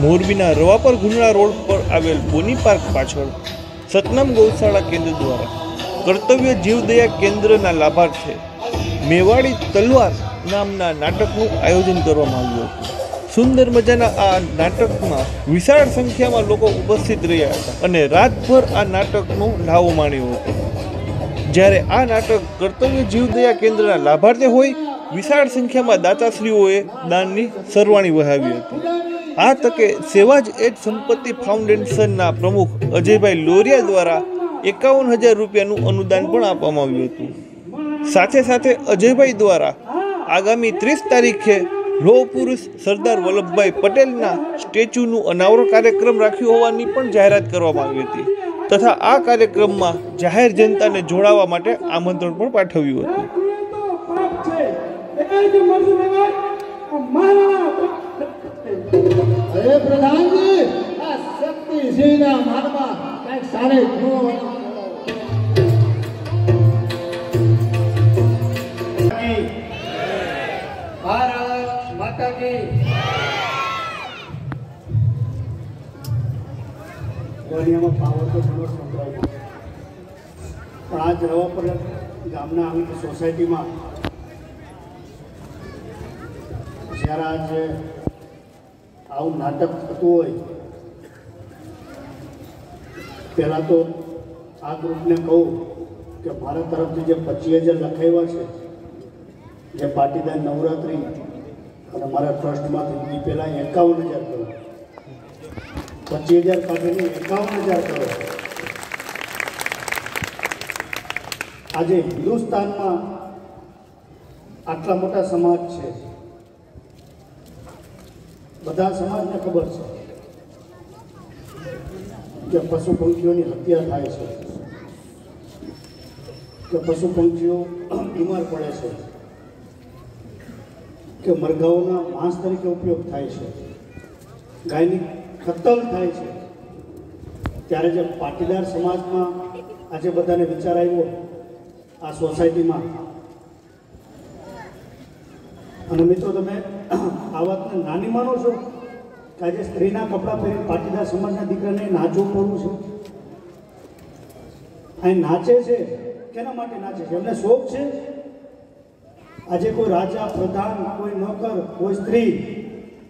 મોરબીના રવાપર ગુંડળા રોડ પર આવેલ બોની પાર્ક પાછળ સતનામ ગૌશાળા કેન્દ્ર દ્વારા કર્તવ્ય જીવદયા કેન્દ્રના લાભાર્થે મેવાડી તલવાર નામના નાટકનું આયોજન કરવામાં આવ્યું હતું. સુંદર મજાના આ નાટકમાં વિશાળ સંખ્યામાં લોકો ઉપસ્થિત રહ્યા હતા અને રાતભર આ નાટકનો લાવો માણ્યો હતો. જ્યારે આ નાટક કર્તવ્ય જીવદયા કેન્દ્રના લાભાર્થી હોય, વિશાળ સંખ્યામાં દાતાશ્રીઓએ દાનની સરવાણી વહાવી હતી. આ તકે સેવાજ એડ સંપત્તિ ફાઉન્ડેશનના પ્રમુખ અજયભાઈ લોરિયા દ્વારા એકાવન હજાર રૂપિયાનું અનુદાન પણ આપવામાં આવ્યું હતું. સાથે સાથે અજયભાઈ દ્વારા આગામી ત્રીસ તારીખે લોહ પુરુષ સરદાર વલ્લભભાઈ પટેલના સ્ટેચ્યુનું અનાવરણ કાર્યક્રમ રાખ્યો હોવાની પણ જાહેરાત કરવામાં આવી હતી તથા આ કાર્યક્રમમાં જાહેર જનતાને જોડાવા માટે આમંત્રણ પણ પાઠવ્યું હતું. અરે પ્રધાનજી આ શક્તિસિંહના માનમાં કંઈક સારે ભારત માતા કી વાણિયામાં પાવર ઘણો સંભળાય પણ આજ રવાપર ગામના આવી સોસાયટીમાં જ્યારે આજે આવું નાટક થતું હોય, પહેલાં તો આ ગ્રુપને કહું કે મારા તરફથી જે પચીસ હજાર લખાવ્યા છે, જે પાટીદાર નવરાત્રિ અને મારા ટ્રસ્ટમાંથી એ પહેલાં એકાવન હજાર કરો. પચીસ હજાર કાઢીને એકાવન હજાર કરો. આજે હિન્દુસ્તાનમાં આટલા મોટા સમાજ છે. બધા સમાજને ખબર છે કે પશુ પંખીઓની હત્યા થાય છે, કે પશુ પંખીઓ બીમાર પડે છે, કે મરઘાઓના માંસ તરીકે ઉપયોગ થાય છે, ગાયની કતલ થાય છે. ત્યારે જે પાટીદાર સમાજમાં આજે બધાને વિચાર આવ્યો, આ સોસાયટીમાં અને મિત્રો તમે આ વાતને નાની માનો છો કે આજે સ્ત્રીના કપડાં પહેરી પાટીદાર સમાજના દીકરાને નાચવું પડવું છે? અહીં નાચે છે? કેના માટે નાચે છે? એમને શોખ છે? આજે કોઈ રાજા, પ્રધાન કોઈ નોકર, કોઈ સ્ત્રી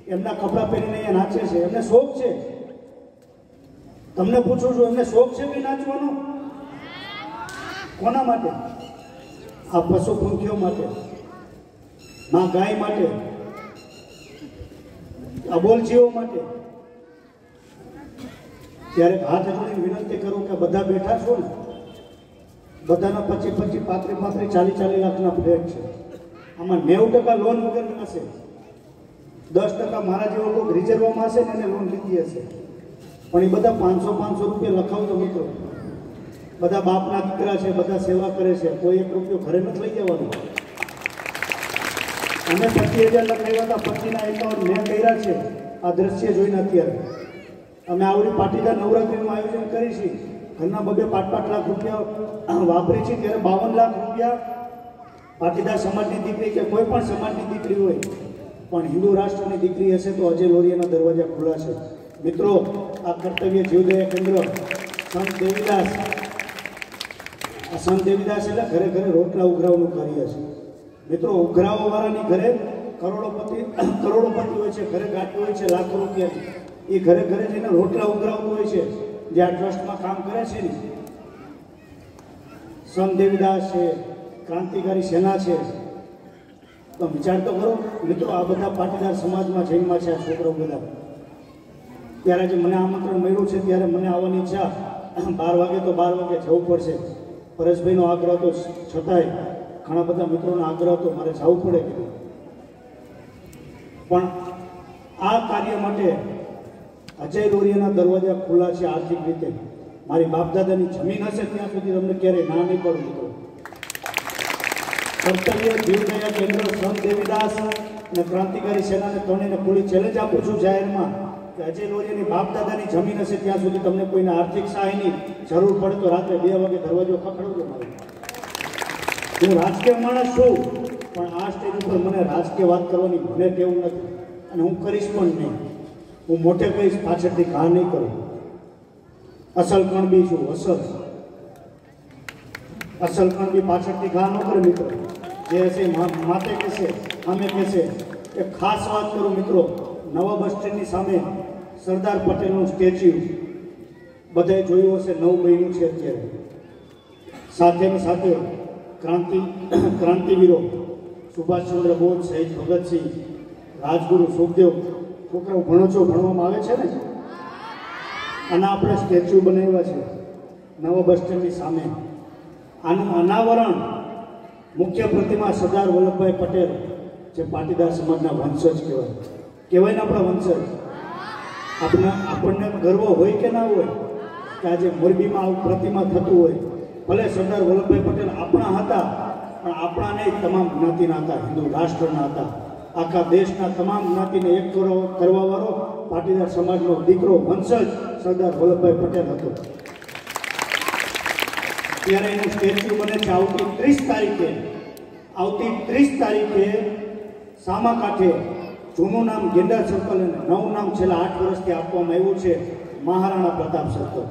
એમના કપડાં પહેરીને અહીંયા નાચે છે? એમને શોખ છે? તમને પૂછું છું, એમને શોખ છે કે નાચવાનો? કોના માટે? આ પશુ પંખીઓ માટે. માં ગાય માટે અબોલજીઓ માટે. ત્યારે હાથ જોડીને વિનંતી કરું કે બધા બેઠા છો ને, બધાના પચી પચી પાંત્રીસ પાંત્રીસ ચાલીસ ચાલીસ લાખના ફ્લેટ છે. આમાં નેવું ટકા લોન વગર હશે દસ ટકા મારા જેવો લોકો રિઝર્વમાં હશે ને એને લોન લીધી હશે. પણ એ બધા પાંચસો પાંચસો રૂપિયા લખાવજો મિત્રો. બધા બાપના દીકરા છે, બધા સેવા કરે છે. કોઈ એક રૂપિયો ઘરે નથી લઈ જવાનો. અમે પચીસ હજાર લખાવ્યા હતા. પચીના એકાઉન્ટ મેં કર્યા છે. આ દ્રશ્ય જોઈને અત્યારે. અમે આવડી પાટીદાર નવરાત્રિનું આયોજન કરી છે. ઘરના બબે પાંચ પાંચ લાખ રૂપિયા વાપરી છે. ત્યારે બાવન લાખ રૂપિયા પાટીદાર સમાજની દીકરી કે કોઈ પણ સમાજની દીકરી હોય, પણ હિન્દુ રાષ્ટ્રની દીકરી હશે તો અજય લોરિયાના દરવાજા ખુલ્લા છે. મિત્રો, આ કર્તવ્ય જીવદયા કેન્દ્ર સંત દેવીદાસ. આ સંત દેવીદાસ એટલે ઘરે ઘરે રોટલા ઉઘરાવનું કાર્ય છે. મિત્રો, ઉઘરાવવાળાની ઘરે કરોડોપતિ કરોડોપતિ હોય છે, ઘરે ગાંઠી હોય છે, લાખો રૂપિયાની. એ ઘરે ઘરે જઈને રોટલા ઉઘરાવતું હોય છે, જે આ ટ્રસ્ટમાં કામ કરે છે ને. સંત દેવીદાસ છે, ક્રાંતિકારી સેના છે. તો વિચાર તો કરો, મિત્રો, આ બધા પાટીદાર સમાજમાં જૈનમાં છે આ છોકરાઓ બધા. ત્યારે જે મને આમંત્રણ મળ્યું છે, ત્યારે મને આવવાની ઈચ્છા. બાર વાગે તો બાર વાગે જવું પડશે. પરેશભાઈનો આગ્રહ તો છતાંય. ઘણા બધા મિત્રોનો આગ્રહ હતો, મારે જવું પડે કીધું પણ આ કાર્ય માટે અજય દોરિયાના દરવાજા ખુલ્લા છે આર્થિક રીતે. મારી બાપદાદાની જમીન હશે ત્યાં સુધી તમને ક્યારેય ના નહીં પડું મિત્રો. કર્તવ્ય જીવદયા કેન્દ્ર સંત દેવીદાસ અને ક્રાંતિકારી સેનાને ત્રણેયને ખુલ્લી ચેલેન્જ આપું છું જાહેરમાં કે અજય લોરિયાની બાપ દાદાની જમીન હશે ત્યાં સુધી તમને કોઈને આર્થિક સહાયની જરૂર પડે તો રાત્રે બે વાગે દરવાજો ખખડવજો મારે. હું રાજકીય માણસ છું, પણ આ સ્ટેજ ઉપર મને રાજકીય વાત કરવાની મને ટેવ નથી, અને હું કરીશ પણ નહીં. હું મોટે કહીશ, પાછળથી ઘા નહીં કરું. અસલ કણબી છું, અસલ. અસલ કણબી પાછળથી ઘા ન કરે, મિત્રો. જે હશે માતે કહેશે અમે કહેશે. એ ખાસ વાત કરું, મિત્રો. નવા બસ સ્ટેન્ડની સામે સરદાર પટેલનું સ્ટેચ્યુ. બધાએ જોયું હશે, નવ મહિનું છે અત્યારે. સાથે ને સાથે ક્રાંતિ ક્રાંતિવીરો સુભાષચંદ્ર બોઝ શહીદ ભગતસિંહ, રાજગુરુ સુખદેવ, છોકરાઓ ભણો છો, ભણવામાં આવે છે ને? આના આપણે સ્ટેચ્યુ બનાવ્યા છે, નવા બસ સ્ટેન્ડની સામે. આનું અનાવરણ મુખ્ય પ્રતિમા સરદાર વલ્લભભાઈ પટેલ, જે પાટીદાર સમાજના વંશજ કહેવાય. કહેવાય ને આપણા વંશજ? આપણે આપણને ગર્વ હોય કે ના હોય, કે આજે મોરબીમાં આવું પ્રતિમા થતું હોય ભલે સરદાર વલ્લભભાઈ પટેલ આપણા હતા, પણ આપણા નહીં તમામ જ્ઞાતિના હતા, હિન્દુ રાષ્ટ્રના હતા. આખા દેશના તમામ જ્ઞાતિને એક કરો, કરવાવાળો પાટીદાર સમાજનો દીકરો વંશજ સરદાર વલ્લભભાઈ પટેલ હતો. ત્યારે એનું સ્ટેચ્યુ બને છે આવતી ત્રીસ તારીખે. આવતી ત્રીસ તારીખે સામા કાંઠે જૂનું નામ ગેંડા સર્કલ અને નવું નામ છેલ્લા આઠ વર્ષથી આપવામાં આવ્યું છે મહારાણા પ્રતાપ સર્કલ.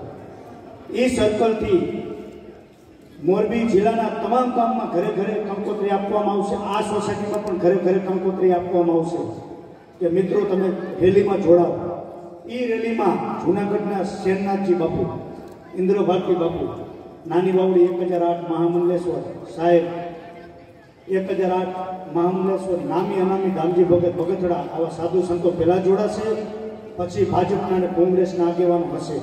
એ સર્કલથી મોરબી જિલ્લાના તમામ ગામમાં ઘરે ઘરે કંકોત્રી આપવામાં આવશે. આ સોસાયટીમાં પણ ઘરે ઘરે કંકોત્રી આપવામાં આવશે. કે મિત્રો, તમે રેલીમાં જોડાઓ. એ રેલીમાં જૂનાગઢના શેરનાથજી બાપુ ઇન્દ્ર ભારતી બાપુ, નાની બાવડી એક હજાર આઠ મહામંડલેશ્વર સાહેબ, એક હજાર આઠ મહામંડલેશ્વર નામી અનામી ગામજી ભગત ભગતડા આવા સાધુ સંતો પહેલાં જોડાશે, પછી ભાજપના અને કોંગ્રેસના આગેવાનો હશે.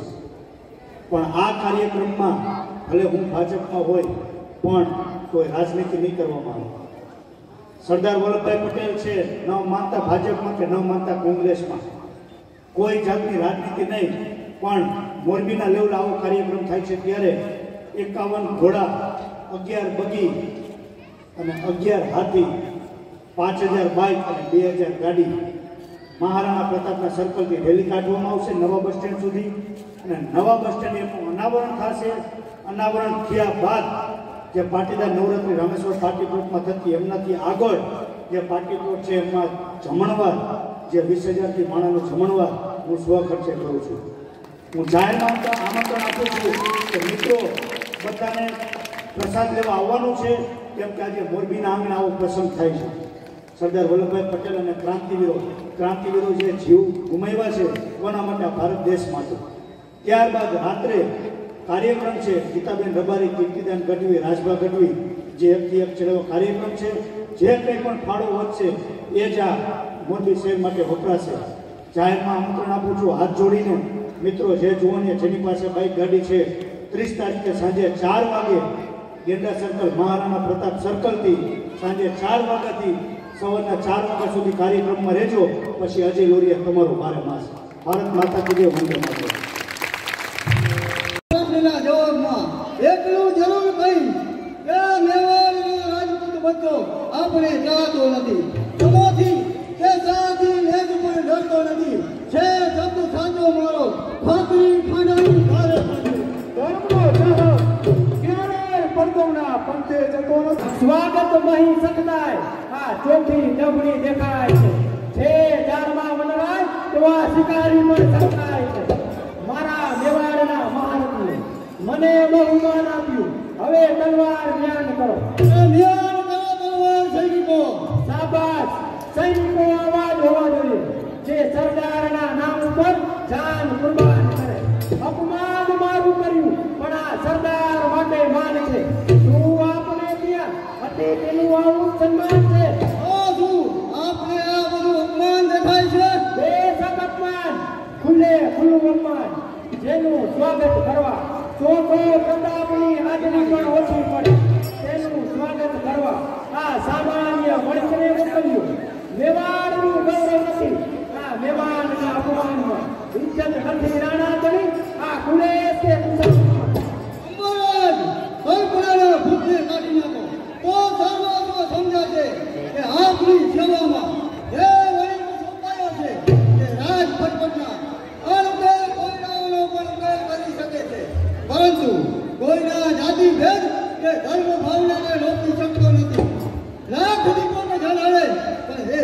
પણ આ કાર્યક્રમમાં ભલે હું ભાજપમાં હોય, પણ કોઈ રાજનીતિ નહીં કરવામાં આવે. સરદાર વલ્લભભાઈ પટેલ છે, ન માનતા ભાજપમાં કે ન માનતા કોંગ્રેસમાં. કોઈ જાતની રાજનીતિ નહીં, પણ મોરબીના લેવલ આવો કાર્યક્રમ થાય છે ત્યારે એકાવન ઘોડા, અગિયાર બગી અને અગિયાર હાથી, પાંચ હજાર બાઇક અને બે હજાર ગાડી મહારાણા પ્રતાપના સર્કલથી રેલી કાઢવામાં આવશે નવા બસ સ્ટેન્ડ સુધી. અને નવા બસ સ્ટેન્ડ એનું અનાવરણ થશે. અનાવરણ થયા બાદ જે પાટીદાર નવરાત્રી રામેશ્વર પાટીપોટમાં થતી એમનાથી આગળ જે પાટીપોટ છે એમાં જમણવાર, જે વીસ હજારથી માણસનો જમણવાર હું સ્વખર્ચે કરું છું. હું જાહેર આમંત્રણ આપું છું કે મિત્રો, બધાને પ્રસાદ લેવા આવવાનું છે, કેમ કે આજે મોરબીના આંગણે આવો પ્રસંગ થાય છે. સરદાર વલ્લભભાઈ પટેલ અને ક્રાંતિવીરો. ક્રાંતિવીરો જે જીવ ગુમાવ્યા છે કોના માટે ભારત દેશ માટે. ત્યારબાદ રાત્રે કાર્યક્રમ છે, ગીતાબેન રબારી, કીર્તિદાન ગઢવી, રાજભા ગઢવી, જે એકથી એક ચલાવો કાર્યક્રમ છે, જે કંઈ પણ ફાળો વધશે, એ જ આ મોરબી શહેર માટે વપરાશે. જાહેરમાં આમંત્રણ આપું છું, હાથ જોડીને. મિત્રો, જે જુવાનીએ જેની પાસે બાઇક ગાડી છે, ત્રીસ તારીખે સાંજે ચાર વાગે ગેંડા સર્કલ મહારાણા પ્રતાપ સર્કલથી સાંજે ચાર વાગ્યાથી સવારના ચાર વાગ્યા સુધી કાર્યક્રમમાં રહેજો, પછી અજય લોરિયા તમારો ભારે માસ. ભારત માતા કીધે વંદે મેવાડનો રાજપૂત બચ્ચો આપણે જાતો નથી. તમોથી કે સાથી પર ડરતો નથી. છે શબ્દ સાચો મારો પડદોના પંથે જતો સ્વાગત મહી શકતાય આ ચોથી ડબડી દેખાય છે. છે ચારમાં વનરાય તેવા શિકારી પણ શકાય છે. મારા મેવાડના મહારથી મને બહુમાન આપ્યું. હવે તલવાર જ્ઞાન કરો.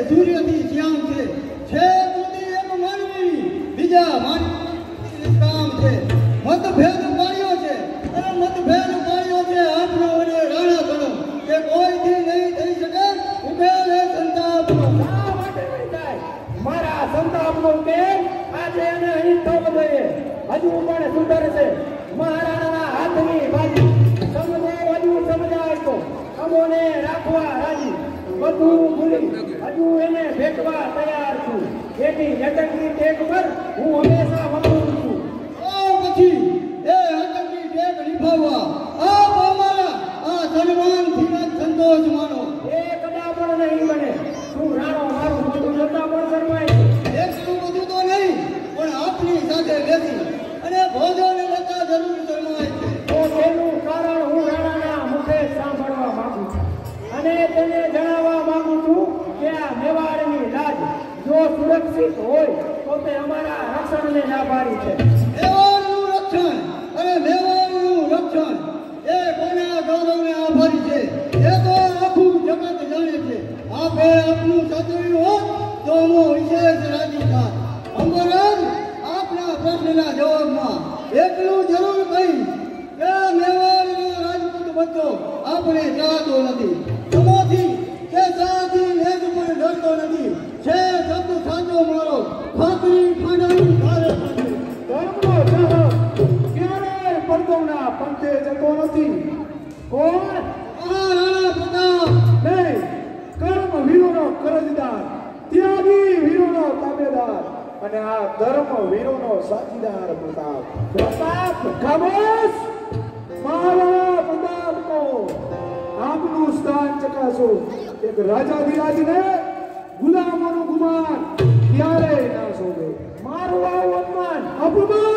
સૂર્યથી શ્યામ છે છે મોદી એમ માનવી. બીજા માનવી કામ છે. મતભેદ પાડ્યો છે. અને મતભેદ પાડ્યો છે. આપનો અને રાણા ગણો કે કોઈથી નહીં થઈ શકે. ઉકેલ એ સંતાપનો શા માટે નહીં થાય? મારા સંતાપનો ઉકેલ આજે એને અહીં થવો જોઈએ હજુ પણ સુધરશે મહારાણાના હાથની બાજી સમજો હજુ સમજાય તો. અમોને રાખવા રાજી. બધું ભૂલી હજુ એને ભેટવા તૈયાર છું જટકની ટેક પર હું હંમેશા સાચો મારો ખાતરી ખાડાની ધારે ધર્મનો ક્યારેય પડદોના પંથે જતો નથી. કોણ? આ રાણા પ્રતાપ. નહીં, કર્મ વીરોનો કરજદાર, ત્યાગી વીરોનો તાબેદાર અને આ ધર્મ વીરોનો સાથીદાર પ્રતાપ. પ્રતાપ ખામોશ મહારાણા પ્રતાપનો આપનું સ્થાન ચકાસો. એક રાજાધિરાજને ગુલામોનું ગુમાન ક્યારેય ના શોધે. મારું આવું અપમાન અપમાન.